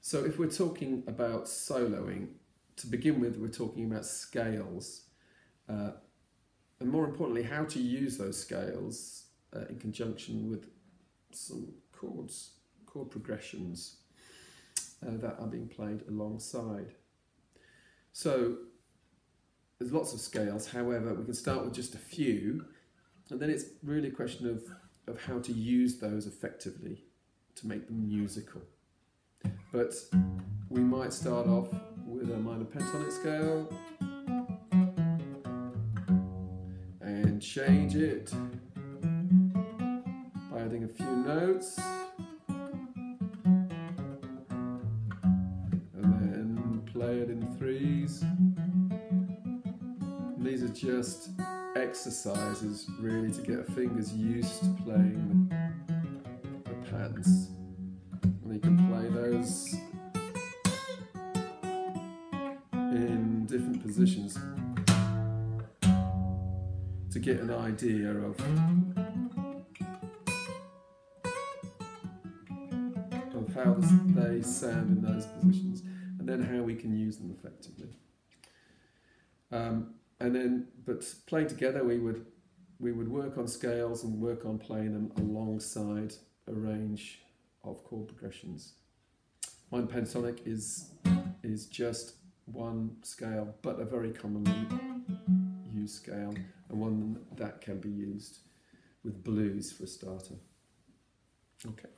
So if we're talking about soloing, to begin with, we're talking about scales, uh, and more importantly, how to use those scales uh, in conjunction with some chords, chord progressions uh, that are being played alongside. So there's lots of scales, however, we can start with just a few, and then it's really a question of, of how to use those effectively to make them musical. But we might start off with a minor pentatonic scale and change it by adding a few notes and then play it in threes. And these are just exercises really to get fingers used to playing the, the patterns. Different positions to get an idea of of how they sound in those positions and then how we can use them effectively. Um, and then, but playing together, we would we would work on scales and work on playing them alongside a range of chord progressions. Minor pentatonic is is just one scale, but a very commonly used scale, and one that can be used with blues for a starter. Okay.